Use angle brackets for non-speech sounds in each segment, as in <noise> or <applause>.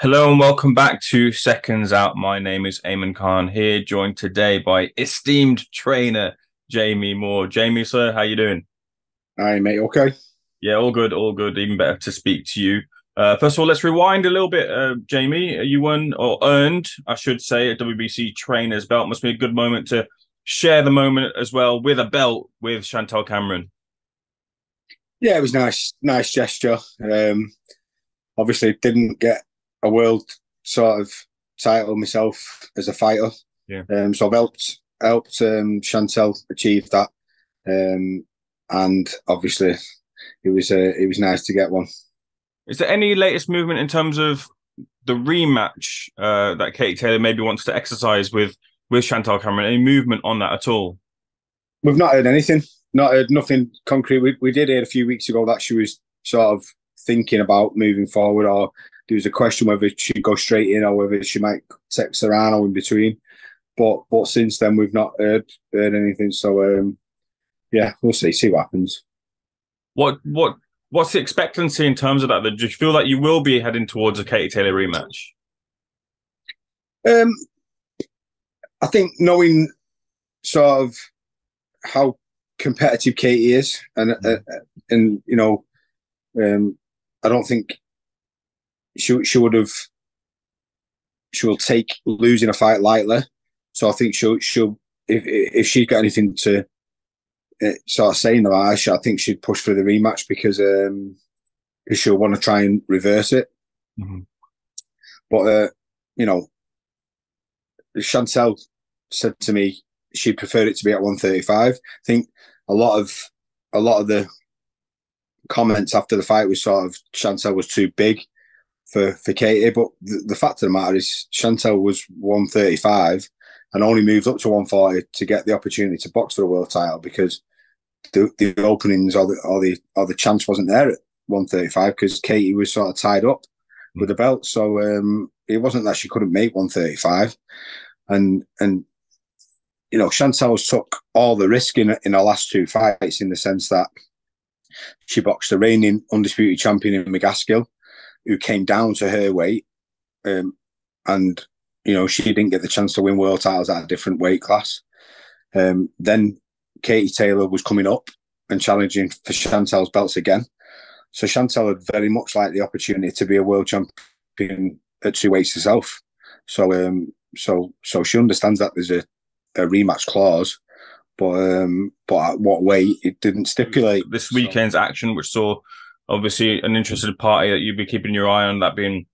Hello and welcome back to Seconds Out. My name is Ayman Khan here, joined today by esteemed trainer Jamie Moore. Jamie, sir, how you doing? Hi, mate. Okay. Yeah, all good, all good. Even better to speak to you. Uh, first of all, let's rewind a little bit. Uh, Jamie, you won or earned, I should say, a WBC trainer's belt. Must be a good moment to share the moment as well with a belt with Chantelle Cameron. Yeah, it was nice, nice gesture. Um, obviously, didn't get a world sort of title myself as a fighter. Yeah. Um, so I've helped helped um, Chantelle achieve that, um, and obviously, it was uh, it was nice to get one. Is there any latest movement in terms of the rematch uh, that Katie Taylor maybe wants to exercise with with Chantelle Cameron? Any movement on that at all? We've not heard anything. Not heard nothing concrete. We we did hear a few weeks ago that she was sort of thinking about moving forward, or there was a question whether she'd go straight in or whether she might text around or in between. But but since then we've not heard heard anything. So um, yeah, we'll see. See what happens. What what what's the expectancy in terms of that? Do you feel that you will be heading towards a Katie Taylor rematch? Um, I think knowing sort of how competitive Katie is, and uh, and you know, um, I don't think she she would have she will take losing a fight lightly. So I think she'll she'll if if she's got anything to uh, sort of saying about I think she'd push for the rematch because um because she'll want to try and reverse it. Mm-hmm. But uh, you know, Chantelle said to me she preferred it to be at 135. I think a lot of a lot of the comments after the fight was sort of Chantelle was too big for for Katie. But the, the fact of the matter is Chantelle was 135 and only moved up to 140 to get the opportunity to box for the world title because the, the openings or the or the or the chance wasn't there at 135 because Katie was sort of tied up with the belt. So um, it wasn't that she couldn't make 135, and and you know Chantelle's took all the risk in in her last two fights in the sense that she boxed the reigning undisputed champion in McCaskill, who came down to her weight, um, and you know she didn't get the chance to win world titles at a different weight class. Um, then Katie Taylor was coming up and challenging for Chantelle's belts again. So Chantelle had very much like the opportunity to be a world champion at two weights herself. So um, so so she understands that there's a, a rematch clause, but um, but at what weight it didn't stipulate. This weekend's so. action, which saw obviously an interested party that you'd be keeping your eye on, that being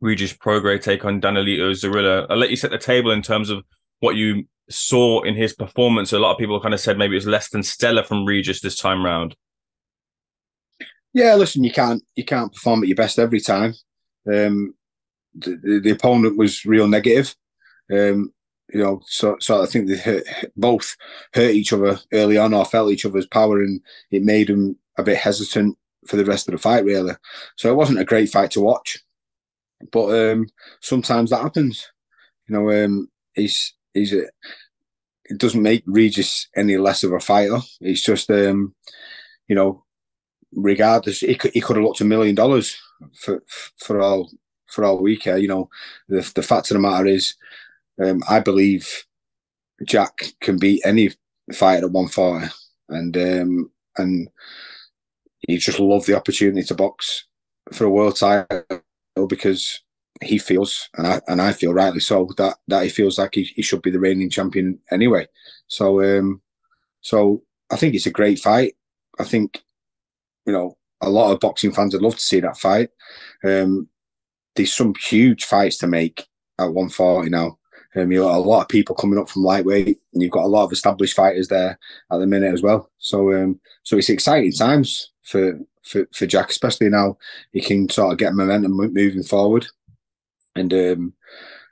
Regis Prograis take on Danielito Zorrilla. I'll let you set the table in terms of what you saw in his performance. A lot of people kind of said maybe it was less than stellar from Regis this time round. Yeah, listen, you can't you can't perform at your best every time. Um, the, the opponent was real negative. Um, you know, so so I think they hurt, both hurt each other early on or felt each other's power, and it made them a bit hesitant for the rest of the fight, really. So it wasn't a great fight to watch, but um, sometimes that happens. You know, um, he's he's a, it doesn't make Regis any less of a fighter. It's just um, you know, regardless, he could he could have looked a million dollars for for all for all we care. You know, the the fact of the matter is, um, I believe Jack can beat any fighter at one forty, and um, and he just love the opportunity to box for a world title because he feels, and I and I feel rightly so, that that he feels like he, he should be the reigning champion anyway. So um, so I think it's a great fight. I think you know, a lot of boxing fans would love to see that fight. Um, there's some huge fights to make at 140 now. Um, you've got a lot of people coming up from lightweight, and you've got a lot of established fighters there at the minute as well. So, um, so it's exciting times for for for Jack, especially now he can sort of get momentum moving forward, and um,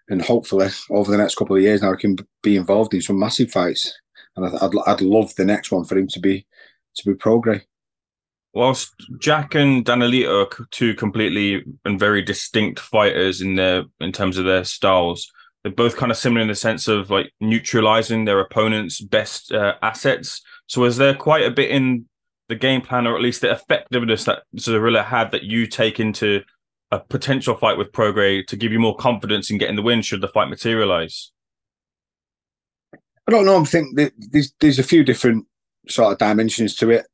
and hopefully over the next couple of years now he can be involved in some massive fights. And I'd I'd love the next one for him to be to be Prograis whilst Jack and Danielito are two completely and very distinct fighters in their in terms of their styles, they're both kind of similar in the sense of like neutralizing their opponent's best uh, assets. So is there quite a bit in the game plan, or at least the effectiveness that Zorrilla had, that you take into a potential fight with Prograis to give you more confidence in getting the win should the fight materialize? I don't know. I think there's there's a few different sort of dimensions to it.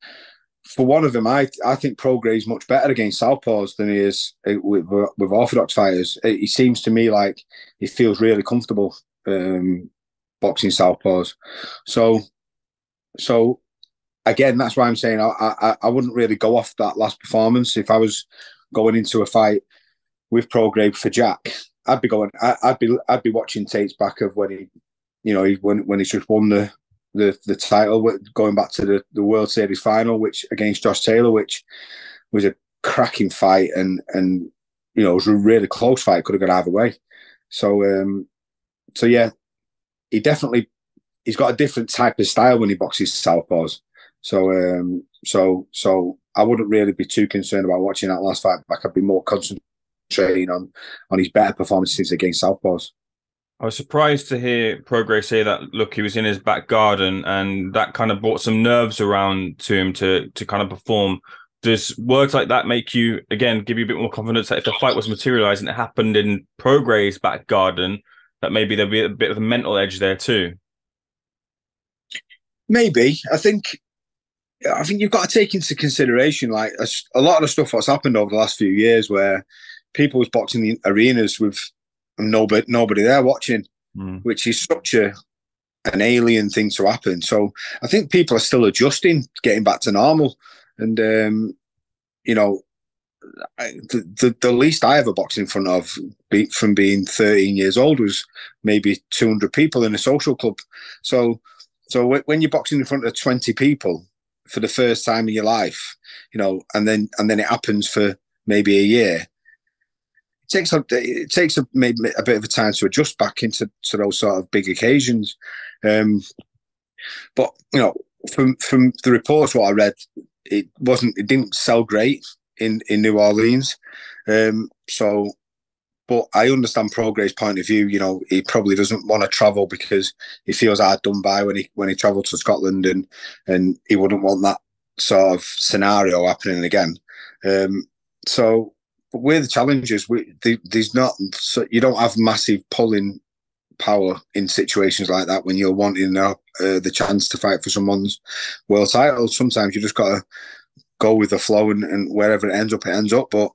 For one of them, I I think Prograis is much better against southpaws than he is uh, with, with orthodox fighters. He seems to me like he feels really comfortable um, boxing southpaws. So, so again, that's why I'm saying I, I I wouldn't really go off that last performance. If I was going into a fight with Prograis for Jack, I'd be going. I, would be I'd be watching tapes back of when he, you know, when when he's just won the the the title, going back to the the World Series final, which against Josh Taylor, which was a cracking fight and and you know it was a really close fight, could have gone either way. So um, so yeah, he definitely he's got a different type of style when he boxes southpaws. So um, so so I wouldn't really be too concerned about watching that last fight back. I'd be more concentrating on on his better performances against southpaws. I was surprised to hear Prograis say that. Look, he was in his back garden, and that kind of brought some nerves around to him to to kind of perform. Does words like that make you again give you a bit more confidence that if the fight was materialized and it happened in Prograis' back garden, that maybe there'd be a bit of a mental edge there too? Maybe. I think I think you've got to take into consideration like a, a, lot of the stuff that's happened over the last few years where people was boxing the arenas with nobody nobody there watching, mm. which is such a an alien thing to happen. So I think people are still adjusting, getting back to normal, and um, you know, the, the, the least I ever boxed in front of be, from being 13 years old was maybe 200 people in a social club. So so when you're boxing in front of 20 people for the first time in your life, you know, and then and then it happens for maybe a year. It takes a it takes a maybe a bit of a time to adjust back into to those sort of big occasions. Um, but you know, from from the reports what I read, it wasn't it didn't sell great in in New Orleans. Um, so but I understand Prograis' point of view. You know, he probably doesn't want to travel because he feels hard done by when he when he travelled to Scotland, and and he wouldn't want that sort of scenario happening again. Um, so, but we're the challengers. We there's not so you don't have massive pulling power in situations like that when you're wanting uh, uh, the chance to fight for someone's world title. Sometimes you just got to go with the flow, and, and wherever it ends up, it ends up. But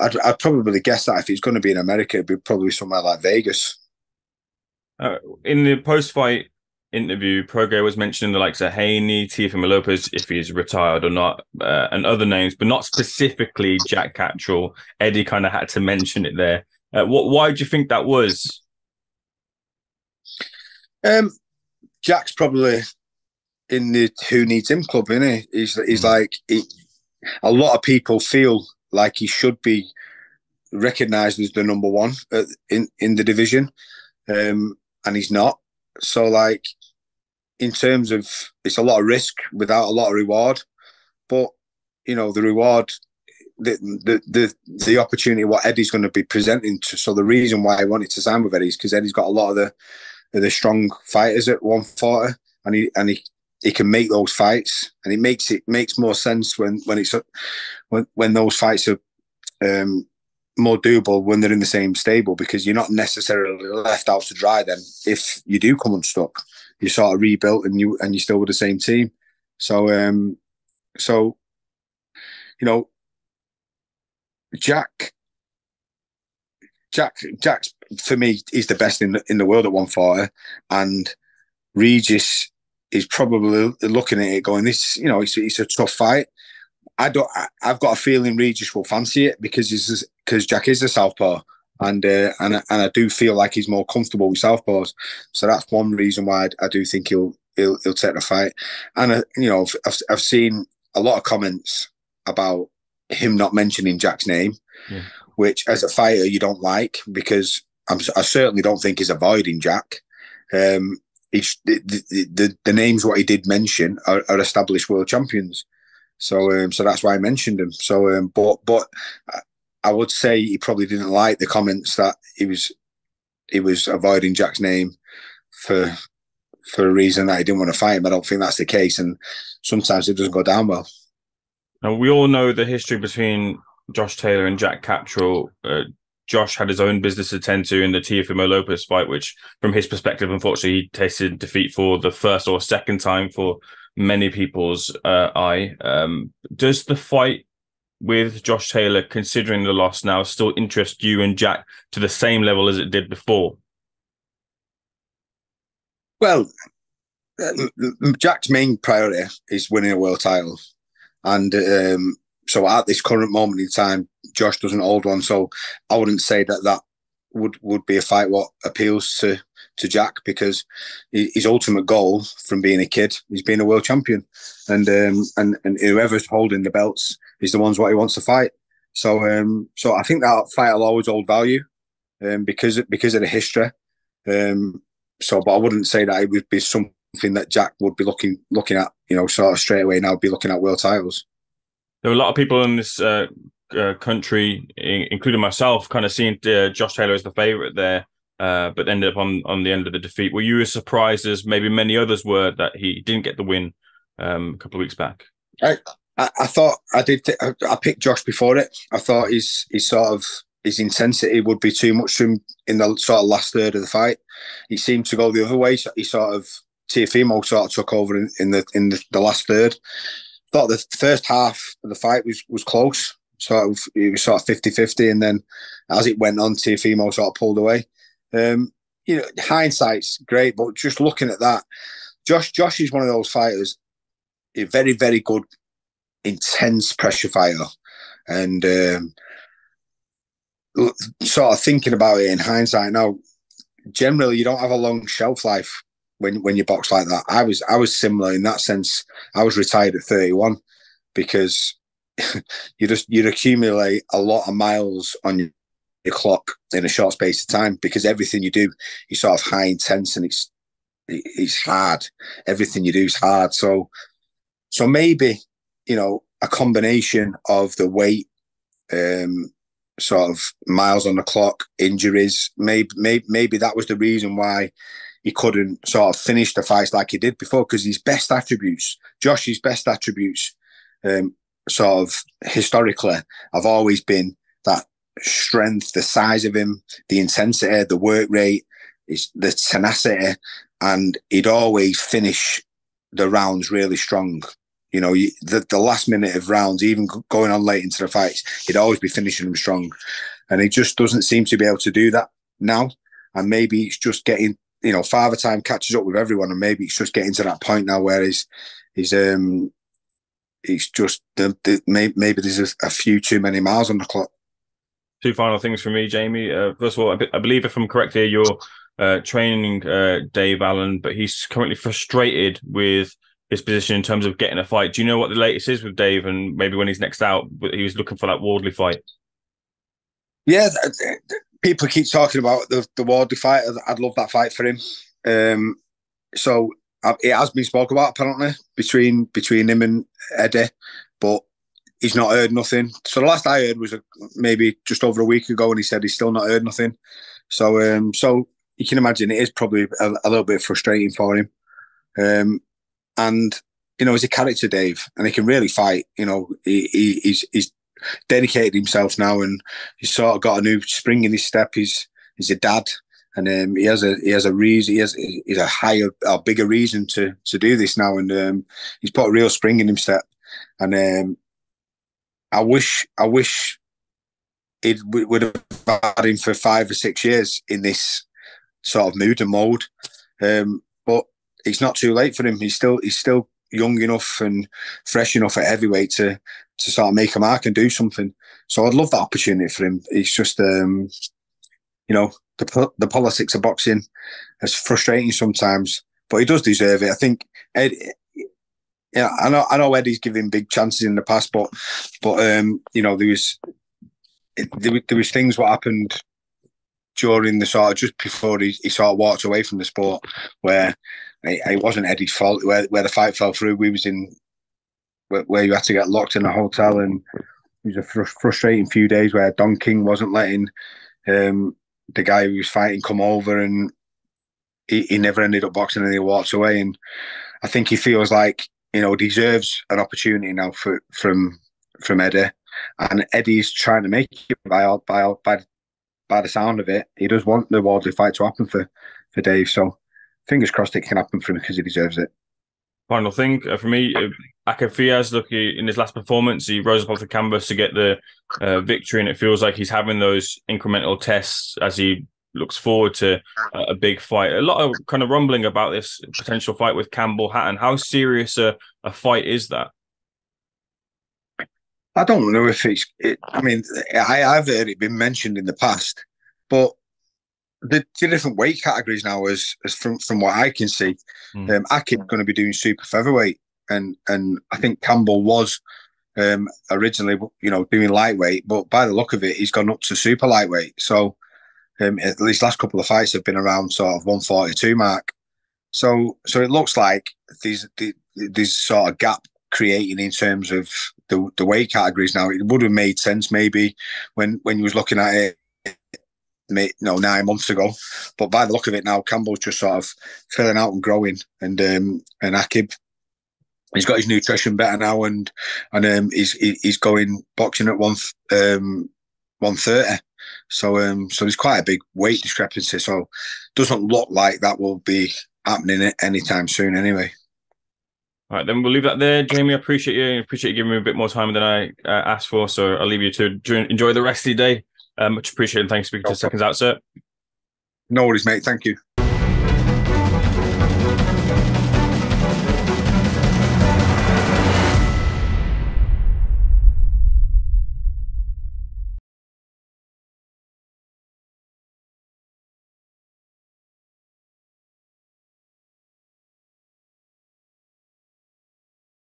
I'd, I'd probably guess that if he's going to be in America, it'd be probably somewhere like Vegas. Uh, in the post-fight interview, Prograis was mentioning the likes of Haney, Teofimo Lopez, if he's retired or not, uh, and other names, but not specifically Jack Catterall. Eddie kind of had to mention it there. Uh, what? Why do you think that was? Um, Jack's probably in the who needs him club, isn't he? He's he's mm. like he, a lot of people feel like he should be recognised as the number one in in the division, um, and he's not. So, like in terms of it's a lot of risk without a lot of reward, but you know the reward. The, the the the opportunity what Eddie's going to be presenting to so the reason why I wanted to sign with Eddie is because Eddie's got a lot of the the strong fighters at 140 and he and he he can make those fights, and it makes it makes more sense when when it's when when those fights are um, more doable when they're in the same stable because you're not necessarily left out to dry. Then, if you do come unstuck, you sort of rebuilt and you and you're still with the same team. So, um, so you know, Jack, Jack, Jack's for me is the best in the in the world at 140, and Regis is probably looking at it going, this, you know, it's, it's a tough fight. I don't. I, have got a feeling Regis will fancy it because he's because Jack is a southpaw, and uh, and and I do feel like he's more comfortable with southpaws. So that's one reason why I, I do think he'll he'll he'll take the fight. And uh, you know, I've I've seen a lot of comments about him not mentioning Jack's name, yeah. which as a fighter you don't like because I'm, I certainly don't think he's avoiding Jack. Um, the, the, the, names what he did mention are, are established world champions. So um, so that's why I mentioned him. So um, but but I would say he probably didn't like the comments that he was he was avoiding Jack's name for for a reason that he didn't want to fight him. I don't think that's the case, and sometimes it doesn't go down well. Now we all know the history between Josh Taylor and Jack Catterall, uh, Josh had his own business to tend to in the Teofimo Lopez fight, which, from his perspective, unfortunately, he tasted defeat for the first or second time for many people's uh, eye. Um, does the fight with Josh Taylor, considering the loss now, still interest you and Jack to the same level as it did before? Well, Jack's main priority is winning a world title, and um, so at this current moment in time, Josh doesn't hold one. So I wouldn't say that that would would be a fight what appeals to to Jack because his ultimate goal from being a kid is being a world champion, and um, and and whoever's holding the belts is the ones what he wants to fight. So um, so I think that fight will always hold value, um, because because of the history. Um, so, but I wouldn't say that it would be something that Jack would be looking looking at, you know, sort of straight away now. Be looking at world titles there were a lot of people in this uh, uh, country, including myself, kind of seeing uh, Josh Taylor as the favourite there, uh, but ended up on on the end of the defeat. Were you as surprised as maybe many others were that he didn't get the win um, a couple of weeks back? I, I, I thought I did. Th- I picked Josh before it. I thought his his sort of his intensity would be too much to him in the sort of last third of the fight. He seemed to go the other way. He sort of Teofimo sort of took over in, in the in the, the last third thought the first half of the fight was was close. Sort of it was sort of 50-50 and then as it went on, Teofimo sort of pulled away. Um, you know, hindsight's great, but just looking at that, Josh Josh is one of those fighters, a very, very good, intense pressure fighter. And um, sort of thinking about it in hindsight now, generally you don't have a long shelf life when when you box like that. I was I was similar in that sense. I was retired at 31 because <laughs> you just you'd accumulate a lot of miles on your, your clock in a short space of time because everything you do is sort of high intense and it's it's hard. Everything you do is hard. So so maybe you know a combination of the weight, um, sort of miles on the clock, injuries. Maybe maybe maybe that was the reason why he couldn't sort of finish the fights like he did before because his best attributes, Josh's best attributes, um, sort of historically, I've always been that strength, the size of him, the intensity, the work rate, the tenacity, and he'd always finish the rounds really strong. You know, the, the last minute of rounds, even going on late into the fights, he'd always be finishing them strong. And he just doesn't seem to be able to do that now. And maybe it's just getting you know, father time catches up with everyone, and maybe it's just getting to that point now where he's he's um he's just maybe, there's a, few too many miles on the clock. Two final things for me, Jamie. Uh, first of all, I, believe if I'm correct here, you're uh, training uh, Dave Allen, but he's currently frustrated with his position in terms of getting a fight. Do you know what the latest is with Dave, and maybe when he's next out, he was looking for that Wardley fight? Yeah, people keep talking about the the Wardley fight. I'd love that fight for him. Um, so it has been spoken about apparently between between him and Eddie, but he's not heard nothing. So the last I heard was maybe just over a week ago, and he said he's still not heard nothing. So um, so you can imagine it is probably a, a little bit frustrating for him. Um, and you know, he's a character, Dave, and he can really fight. You know, he, he, he's he's dedicated himself now, and he's sort of got a new spring in his step. He's he's a dad, and um, he has a he has a reason. He has he's a higher, a bigger reason to to do this now, and um, he's put a real spring in his step. And um, I wish I wish it would have had him for five or six years in this sort of mood and mode. Um, but it's not too late for him. He's still he's still young enough and fresh enough at heavyweight to to sort of make a mark and do something. So I'd love that opportunity for him. It's just, um, you know, the the politics of boxing is frustrating sometimes, but he does deserve it. I think Ed. Yeah, I know. I know Eddie's given big chances in the past, but but um, you know there was there, there was things what happened during the sort of just before he, he sort of walked away from the sport where it, it wasn't Eddie's fault where where the fight fell through. We was in where you had to get locked in a hotel, and it was a fr- frustrating few days where Don King wasn't letting um, the guy who was fighting come over, and he, he never ended up boxing, and he walked away. And I think he feels like you know deserves an opportunity now for, from from Eddie. and Eddie's trying to make it by by by by the sound of it. He does want the Wardley fight to happen for for Dave. So fingers crossed it can happen for him because he deserves it. Final thing uh, for me, uh, Aqib Fiaz, look, in his last performance, he rose up off the canvas to get the uh, victory, and it feels like he's having those incremental tests as he looks forward to a big fight. A lot of kind of rumbling about this potential fight with Campbell Hatton. How serious a, a fight is that? I don't know if it's. It, I mean, I, I've heard it been mentioned in the past, but the, the different weight categories now, as, as from from what I can see, mm. um, going to be doing super featherweight, and and I think Campbell was um, originally, you know, doing lightweight, but by the look of it, he's gone up to super lightweight. So um, at least last couple of fights have been around sort of 142 mark. So so it looks like these these sort of gap creating in terms of the, the weight categories now. It would have made sense maybe when when you was looking at it no nine months ago. But by the look of it now, Campbell's just sort of filling out and growing, and um, and Aqib, he's got his nutrition better now, and and um, he's he's going boxing at one um, one thirty. So um, so there's quite a big weight discrepancy. So doesn't look like that will be happening anytime soon. Anyway. All right, then we'll leave that there. Jamie, I appreciate you. I appreciate you giving me a bit more time than I uh, asked for. So I'll leave you to enjoy the rest of your day. Um, much appreciated. Thanks for speaking to Seconds Out, sir. No worries, mate. Thank you.